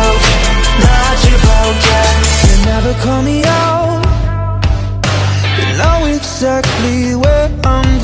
out, not about that You never call me out. You know exactly where I'm